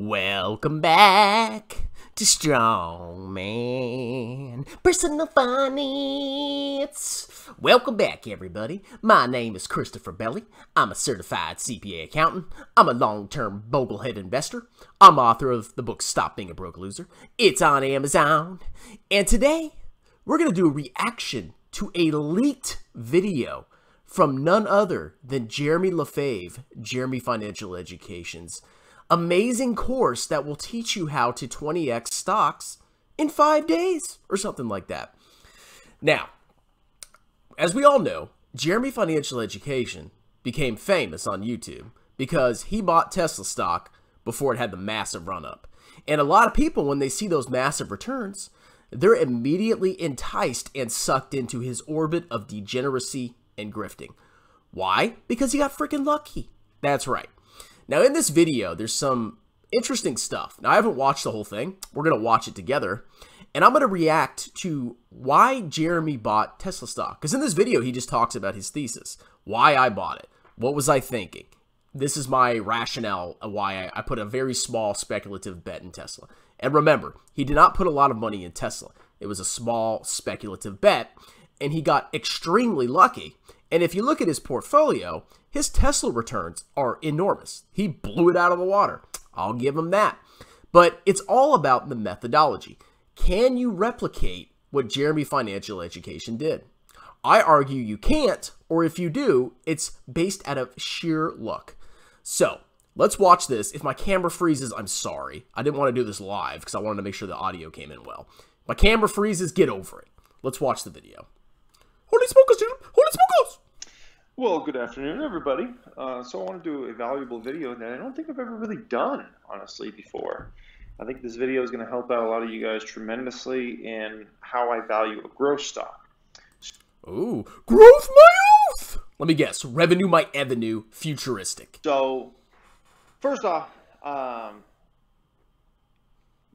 Welcome back to Strongman Personal Finance. Welcome back, everybody. My name is Christopher Belly. I'm a certified CPA accountant. I'm a long-term boglehead investor. I'm author of the book Stop Being a Broke Loser. It's on Amazon. And today, we're going to do a reaction to a leaked video from none other than Jeremy Lefebvre, Jeremy Financial Education's amazing course that will teach you how to 20x stocks in five days or something like that. Now, as we all know, Jeremy Financial Education became famous on YouTube because he bought Tesla stock before it had the massive run up. And a lot of people, when they see those massive returns, they're immediately enticed and sucked into his orbit of degeneracy and grifting. Why? Because he got freaking lucky. That's right. Now, in this video, there's some interesting stuff. Now, I haven't watched the whole thing. We're going to watch it together. And I'm going to react to why Jeremy bought Tesla stock. Because in this video, he just talks about his thesis. Why I bought it. What was I thinking? This is my rationale why I put a very small speculative bet in Tesla. And remember, he did not put a lot of money in Tesla. It was a small speculative bet. And he got extremely lucky. And if you look at his portfolio, his Tesla returns are enormous. He blew it out of the water. I'll give him that. But it's all about the methodology. Can you replicate what Jeremy Financial Education did? I argue you can't, or if you do, it's based out of sheer luck. So, let's watch this. If my camera freezes, I'm sorry. I didn't want to do this live because I wanted to make sure the audio came in well. My camera freezes, get over it. Let's watch the video. Holy smokers, dude! Holy smokers! Well, good afternoon, everybody. Uh, so I want to do a valuable video that I don't think I've ever really done, honestly, before. I think this video is going to help out a lot of you guys tremendously in how I value a growth stock. Ooh, growth my oath! Let me guess, revenue my avenue, futuristic. So, first off, um,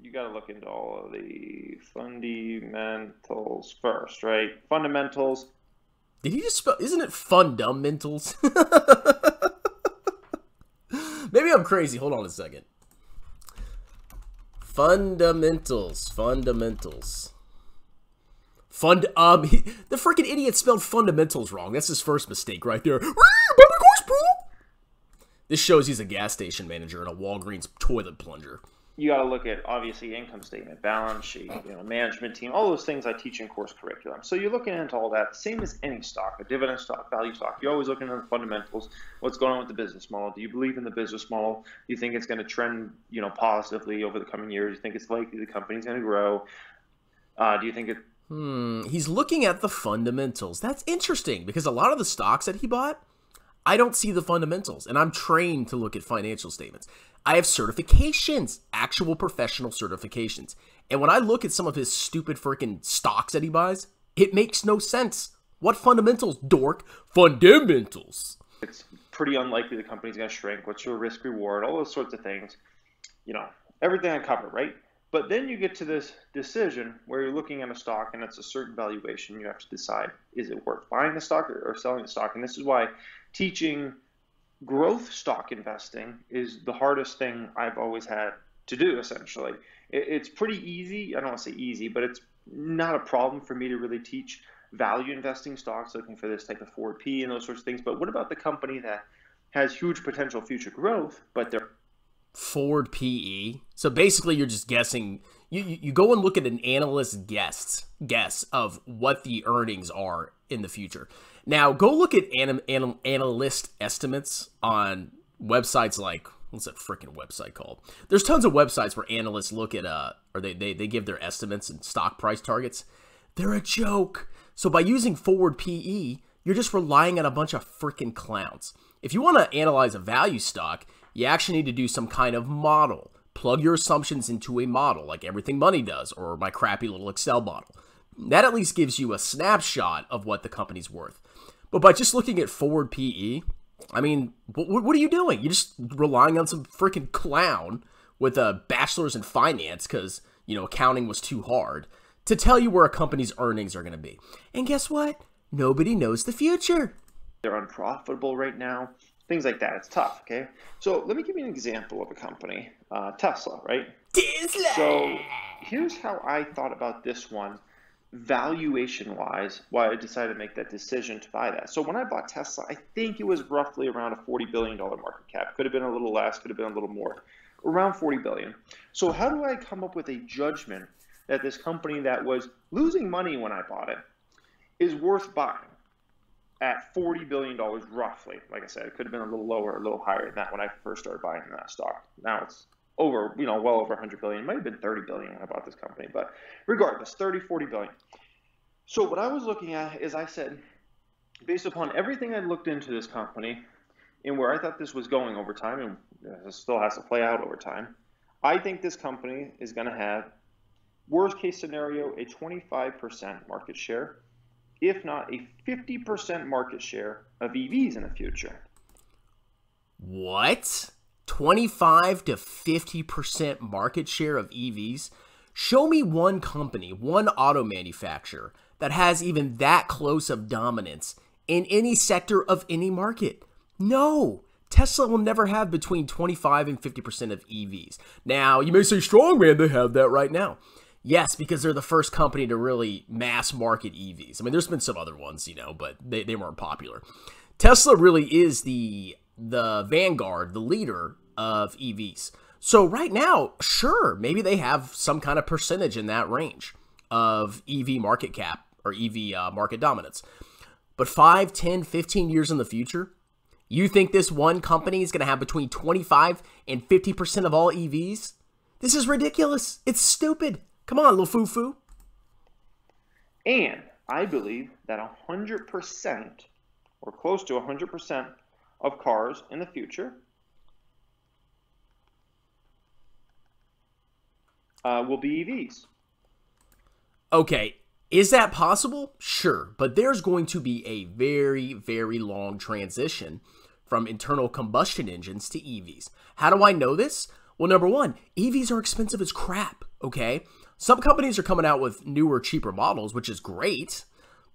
you got to look into all of the fundamentals first, right? Fundamentals did he just spell? Isn't it fundamentals? Maybe I'm crazy. Hold on a second. Fundamentals. Fundamentals. Fund. Um, he, the freaking idiot spelled fundamentals wrong. That's his first mistake right there. This shows he's a gas station manager and a Walgreens toilet plunger you got to look at obviously income statement, balance sheet, you know, management team, all those things I teach in course curriculum. So you're looking into all that, same as any stock, a dividend stock, value stock. You're always looking at the fundamentals. What's going on with the business model? Do you believe in the business model? Do you think it's going to trend, you know, positively over the coming years? Do you think it's likely the company's going to grow? Uh, do you think it? Hmm. He's looking at the fundamentals. That's interesting because a lot of the stocks that he bought, I don't see the fundamentals, and I'm trained to look at financial statements. I have certifications, actual professional certifications. And when I look at some of his stupid freaking stocks that he buys, it makes no sense. What fundamentals, dork? Fundamentals. It's pretty unlikely the company's going to shrink. What's your risk reward? All those sorts of things. You know, everything I cover, right? But then you get to this decision where you're looking at a stock and it's a certain valuation. You have to decide is it worth buying the stock or selling the stock? And this is why teaching growth stock investing is the hardest thing I've always had to do, essentially. It's pretty easy. I don't want to say easy, but it's not a problem for me to really teach value investing stocks, looking for this type of forward P and those sorts of things. But what about the company that has huge potential future growth, but they're forward PE? So basically, you're just guessing. You, you go and look at an analyst guess guess of what the earnings are in the future. Now, go look at anim, anim, analyst estimates on websites like what's that freaking website called? There's tons of websites where analysts look at uh or they, they they give their estimates and stock price targets. They're a joke. So by using forward PE, you're just relying on a bunch of freaking clowns. If you want to analyze a value stock, you actually need to do some kind of model. Plug your assumptions into a model like everything money does or my crappy little Excel model. That at least gives you a snapshot of what the company's worth. But by just looking at forward PE, I mean, what, what are you doing? You're just relying on some freaking clown with a bachelor's in finance because, you know, accounting was too hard to tell you where a company's earnings are going to be. And guess what? Nobody knows the future. They're unprofitable right now. Things like that. It's tough. Okay, so let me give you an example of a company, uh, Tesla, right? Tesla. So here's how I thought about this one, valuation wise, why I decided to make that decision to buy that. So when I bought Tesla, I think it was roughly around a $40 billion market cap. Could have been a little less, could have been a little more, around 40 billion. So how do I come up with a judgment that this company that was losing money when I bought it is worth buying? At $40 billion roughly. Like I said, it could have been a little lower, a little higher than that when I first started buying that stock. Now it's over, you know, well over 100 billion. It might have been 30 billion when I bought this company, but regardless, 30, 40 billion. So what I was looking at is I said, based upon everything I looked into this company and where I thought this was going over time, and it still has to play out over time, I think this company is going to have, worst case scenario, a 25% market share, if not a 50% market share of EVs in the future. What? 25 to 50% market share of EVs? Show me one company, one auto manufacturer that has even that close of dominance in any sector of any market. No. Tesla will never have between 25 and 50% of EVs. Now, you may say, strong man, they have that right now. Yes, because they're the first company to really mass market EVs. I mean, there's been some other ones, you know, but they, they weren't popular. Tesla really is the the vanguard, the leader of EVs. So right now, sure, maybe they have some kind of percentage in that range of EV market cap or EV uh, market dominance. But 5, 10, 15 years in the future, you think this one company is going to have between 25 and 50% of all EVs? This is ridiculous. It's stupid. Come on, little foo foo. And I believe that 100% or close to 100% of cars in the future uh, will be EVs. Okay, is that possible? Sure, but there's going to be a very, very long transition from internal combustion engines to EVs. How do I know this? Well, number one, EVs are expensive as crap, okay? Some companies are coming out with newer, cheaper models, which is great,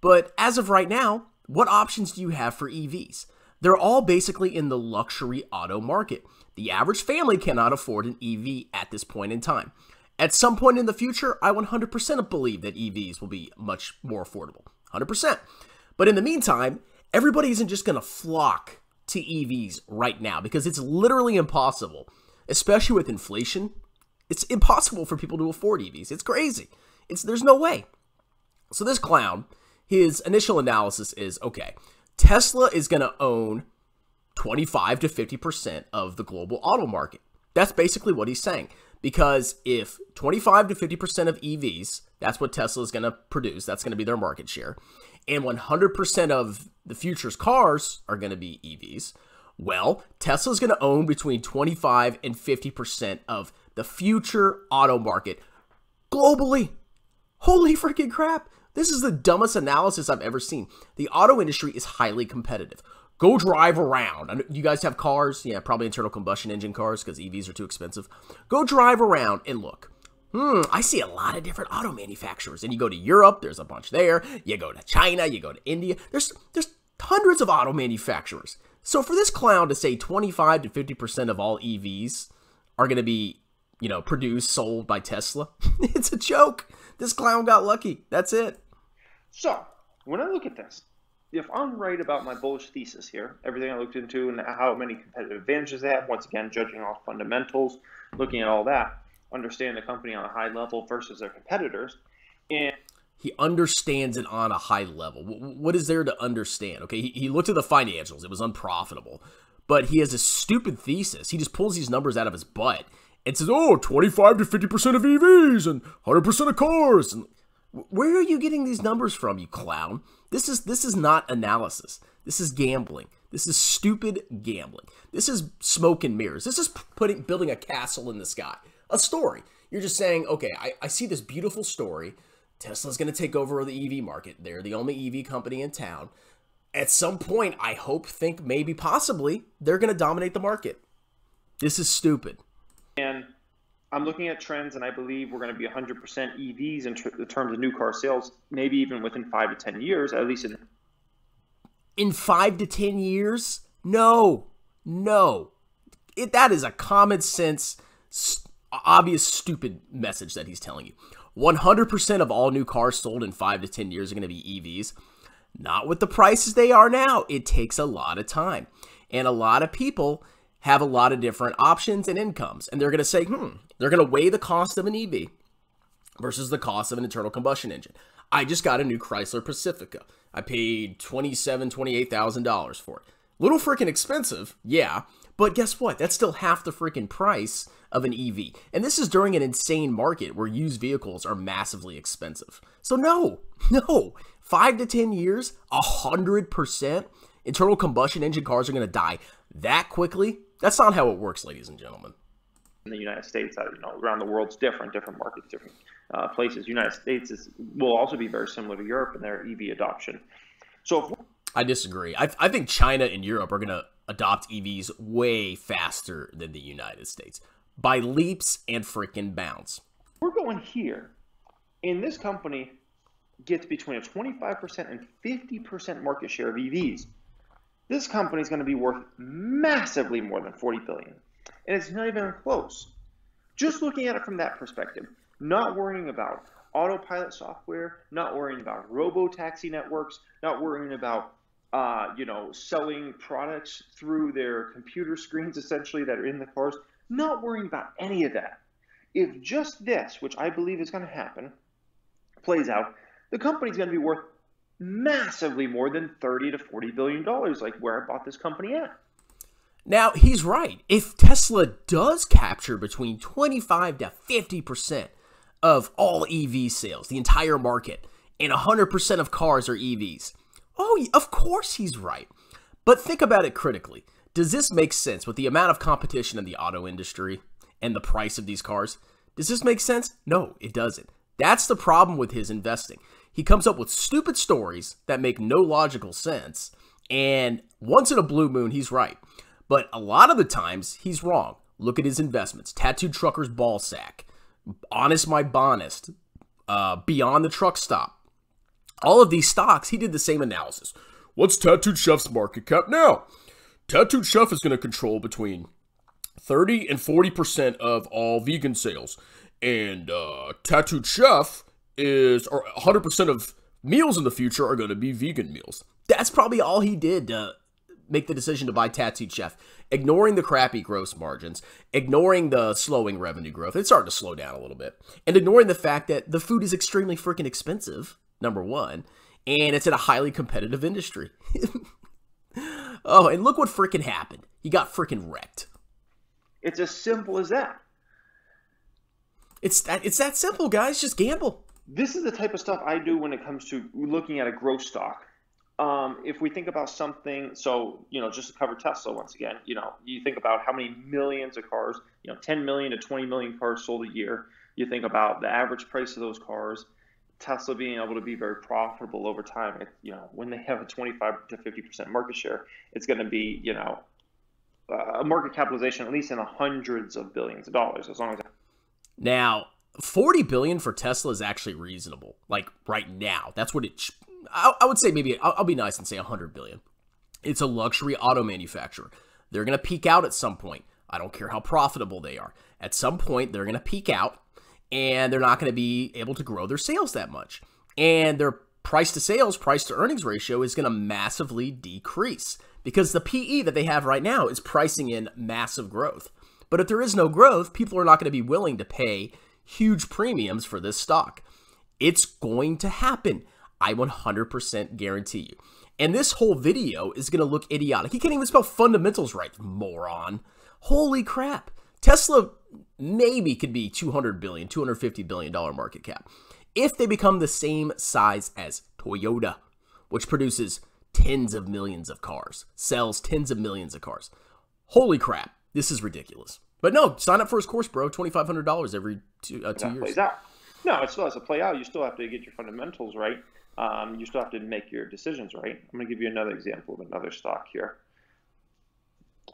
but as of right now, what options do you have for EVs? They're all basically in the luxury auto market. The average family cannot afford an EV at this point in time. At some point in the future, I 100% believe that EVs will be much more affordable. 100%. But in the meantime, everybody isn't just going to flock to EVs right now because it's literally impossible, especially with inflation. It's impossible for people to afford EVs. It's crazy. It's there's no way. So this clown, his initial analysis is okay, Tesla is going to own 25 to 50% of the global auto market. That's basically what he's saying. Because if 25 to 50% of EVs, that's what Tesla is going to produce, that's going to be their market share, and 100% of the future's cars are going to be EVs, well, Tesla's going to own between 25 and 50% of the future auto market globally. Holy freaking crap. This is the dumbest analysis I've ever seen. The auto industry is highly competitive. Go drive around. You guys have cars? Yeah, probably internal combustion engine cars because EVs are too expensive. Go drive around and look. Hmm, I see a lot of different auto manufacturers. And you go to Europe, there's a bunch there. You go to China, you go to India. There's there's hundreds of auto manufacturers. So for this clown to say 25 to 50% of all EVs are going to be, you know, produced, sold by Tesla, it's a joke. This clown got lucky. That's it. So, when I look at this, if I'm right about my bullish thesis here, everything I looked into and how many competitive advantages they have, once again, judging off fundamentals, looking at all that, understand the company on a high level versus their competitors, and he understands it on a high level. What is there to understand? Okay, he, he looked at the financials; it was unprofitable, but he has a stupid thesis. He just pulls these numbers out of his butt and says, "Oh, 25 to 50 percent of EVs and 100 percent of cars." And where are you getting these numbers from, you clown? This is this is not analysis. This is gambling. This is stupid gambling. This is smoke and mirrors. This is putting building a castle in the sky. A story. You're just saying, okay, I, I see this beautiful story. Tesla's going to take over the EV market. They're the only EV company in town. At some point, I hope, think, maybe, possibly, they're going to dominate the market. This is stupid. I'm looking at trends, and I believe we're going to be 100% EVs in, in terms of new car sales, maybe even within five to 10 years, at least in. In five to 10 years? No, No. It, that is a common sense, obvious, stupid message that he's telling you. 100% of all new cars sold in 5 to 10 years are going to be EVs. Not with the prices they are now. It takes a lot of time. And a lot of people have a lot of different options and incomes. And they're going to say, hmm, they're going to weigh the cost of an EV versus the cost of an internal combustion engine. I just got a new Chrysler Pacifica. I paid $27,000, $28,000 for it. Little freaking expensive, yeah, but guess what? That's still half the freaking price of an EV. And this is during an insane market where used vehicles are massively expensive. So no, no. Five to 10 years, 100% internal combustion engine cars are to die that quickly. That's not how it works, ladies and gentlemen. In the United States, you know, around the world's different, different markets, different uh, places. United States is, will also be very similar to Europe in their EV adoption. So if I disagree. I, I think China and Europe are going to adopt EVs way faster than the United States by leaps and freaking bounds. We're going here, and this company gets between a 25% and 50% market share of EVs. This company is going to be worth massively more than 40 billion, and it's not even close. Just looking at it from that perspective, not worrying about autopilot software, not worrying about robo taxi networks, not worrying about uh, you know, selling products through their computer screens essentially that are in the cars, not worrying about any of that. If just this, which I believe is going to happen, plays out, the company's going to be worth massively more than 30 to 40 billion dollars like where I bought this company at. Now, he's right. If Tesla does capture between 25 to 50% of all EV sales, the entire market, and 100% of cars are EVs, Oh, of course he's right. But think about it critically. Does this make sense with the amount of competition in the auto industry and the price of these cars? Does this make sense? No, it doesn't. That's the problem with his investing. He comes up with stupid stories that make no logical sense, and once in a blue moon, he's right. But a lot of the times, he's wrong. Look at his investments Tattooed Trucker's Ball Sack, Honest My Bonest, uh, Beyond the Truck Stop, all of these stocks, he did the same analysis. What's Tattooed Chef's market cap now? Tattooed Chef is going to control between 30 and 40% of all vegan sales. And uh, Tattooed Chef is, or 100% of meals in the future are going to be vegan meals. That's probably all he did to make the decision to buy Tattooed Chef, ignoring the crappy gross margins, ignoring the slowing revenue growth. It's starting to slow down a little bit, and ignoring the fact that the food is extremely freaking expensive number one, and it's in a highly competitive industry. oh, and look what freaking happened. He got freaking wrecked. It's as simple as that. It's that it's that simple, guys. Just gamble. This is the type of stuff I do when it comes to looking at a growth stock. Um, if we think about something, so you know, just to cover Tesla once again, you know, you think about how many millions of cars, you know, 10 million to 20 million cars sold a year. You think about the average price of those cars, Tesla being able to be very profitable over time. It, you know, when they have a 25 to 50 percent market share, it's going to be you know a market capitalization at least in the hundreds of billions of dollars. As long as now 40 billion for Tesla is actually reasonable. Like right now, that's what it. I, I would say maybe I'll, I'll be nice and say 100 billion. It's a luxury auto manufacturer. They're going to peak out at some point. I don't care how profitable they are. At some point, they're going to peak out and they're not going to be able to grow their sales that much. And their price to sales, price to earnings ratio is going to massively decrease because the PE that they have right now is pricing in massive growth. But if there is no growth, people are not going to be willing to pay huge premiums for this stock. It's going to happen. I 100% guarantee you. And this whole video is going to look idiotic. He can't even spell fundamentals right, moron. Holy crap. Tesla maybe could be 200 billion, 250 billion dollar market cap if they become the same size as Toyota, which produces tens of millions of cars, sells tens of millions of cars. Holy crap, this is ridiculous. But no, sign up for his course, bro. Twenty five hundred dollars every two, uh, two years. Plays out. No, it still has to play out. You still have to get your fundamentals right. Um, you still have to make your decisions right. I'm going to give you another example of another stock here.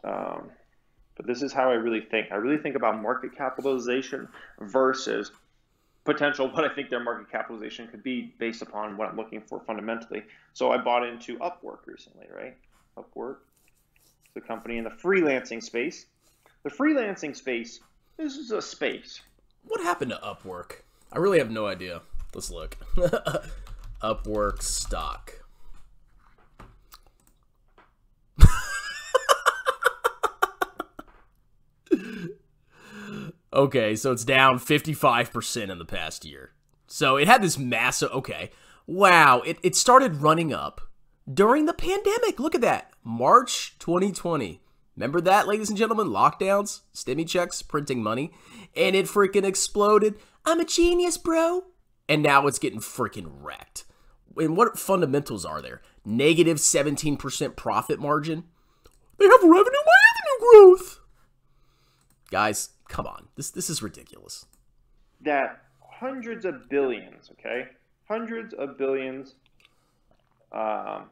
Um, but this is how I really think. I really think about market capitalization versus potential what I think their market capitalization could be based upon what I'm looking for fundamentally. So I bought into Upwork recently, right? Upwork. the company in the freelancing space. The freelancing space, this is a space. What happened to Upwork? I really have no idea. Let's look. Upwork stock. okay, so it's down 55% in the past year. So it had this massive. Okay. Wow. It, it started running up during the pandemic. Look at that. March 2020. Remember that, ladies and gentlemen? Lockdowns, stimmy checks, printing money. And it freaking exploded. I'm a genius, bro. And now it's getting freaking wrecked. And what fundamentals are there? Negative 17% profit margin. They have revenue by revenue growth. Guys, come on. This this is ridiculous. That hundreds of billions, okay? Hundreds of billions um,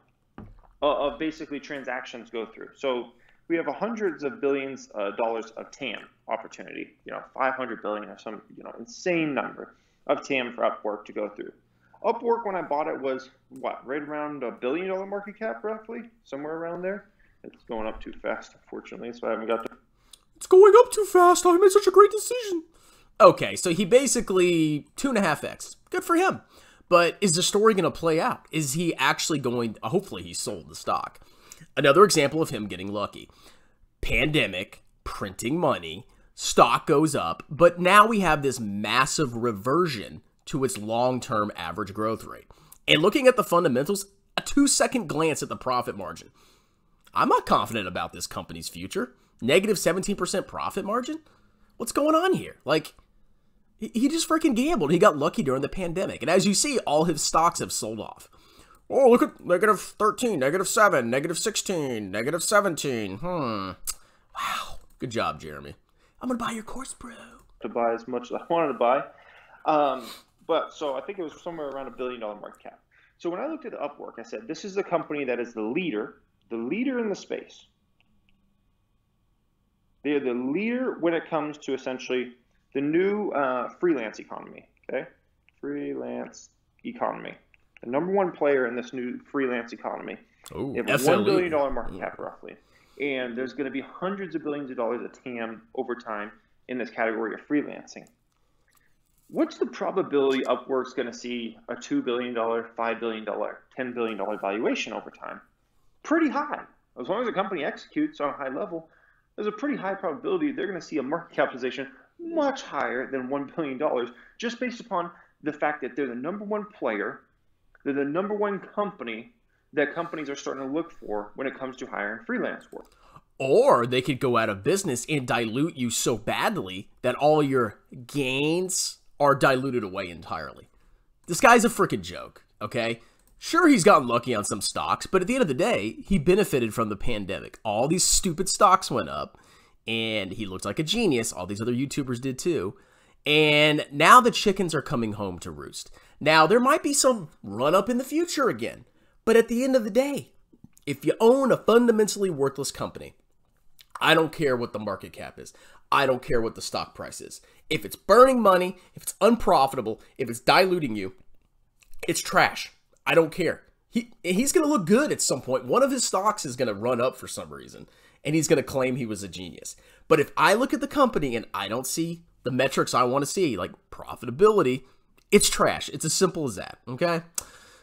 of basically transactions go through. So we have hundreds of billions of dollars of TAM opportunity, you know, 500 billion or some, you know, insane number of TAM for Upwork to go through. Upwork, when I bought it, was what, right around a billion dollar market cap, roughly, somewhere around there. It's going up too fast, unfortunately, so I haven't got to. It's going up too fast. I made such a great decision. Okay, so he basically two and a half x. Good for him. But is the story going to play out? Is he actually going? Hopefully, he sold the stock. Another example of him getting lucky. Pandemic, printing money, stock goes up, but now we have this massive reversion to its long term average growth rate. And looking at the fundamentals, a two second glance at the profit margin. I'm not confident about this company's future. Negative 17% profit margin? What's going on here? Like, he just freaking gambled. He got lucky during the pandemic. And as you see, all his stocks have sold off. Oh, look at negative 13, negative 7, negative 16, negative 17. Hmm. Wow. Good job, Jeremy. I'm going to buy your course, bro. To buy as much as I wanted to buy. Um, but so I think it was somewhere around a billion dollar market cap. So when I looked at Upwork, I said, this is the company that is the leader, the leader in the space. They are the leader when it comes to essentially the new uh, freelance economy. Okay, freelance economy. The number one player in this new freelance economy. Ooh, they have a one billion dollar market cap roughly, and there's going to be hundreds of billions of dollars of TAM over time in this category of freelancing. What's the probability Upwork's going to see a two billion dollar, five billion dollar, ten billion dollar valuation over time? Pretty high. As long as the company executes on a high level, there's a pretty high probability they're going to see a market capitalization much higher than $1 billion just based upon the fact that they're the number one player, they're the number one company that companies are starting to look for when it comes to hiring freelance work. Or they could go out of business and dilute you so badly that all your gains are diluted away entirely. This guy's a freaking joke, okay? Sure, he's gotten lucky on some stocks, but at the end of the day, he benefited from the pandemic. All these stupid stocks went up and he looked like a genius. All these other YouTubers did too. And now the chickens are coming home to roost. Now, there might be some run up in the future again, but at the end of the day, if you own a fundamentally worthless company, I don't care what the market cap is. I don't care what the stock price is. If it's burning money, if it's unprofitable, if it's diluting you, it's trash. I don't care. He he's going to look good at some point. One of his stocks is going to run up for some reason and he's going to claim he was a genius. But if I look at the company and I don't see the metrics I want to see, like profitability, it's trash. It's as simple as that, okay?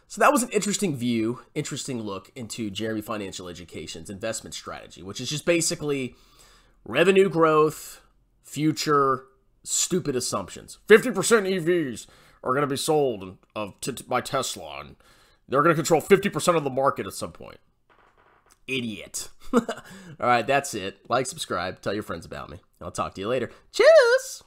So that was an interesting view, interesting look into Jeremy Financial Education's investment strategy, which is just basically revenue growth, future, stupid assumptions. 50% EVs are going to be sold of, by Tesla, and they're going to control 50% of the market at some point idiot. All right, that's it. Like, subscribe, tell your friends about me. I'll talk to you later. Cheers!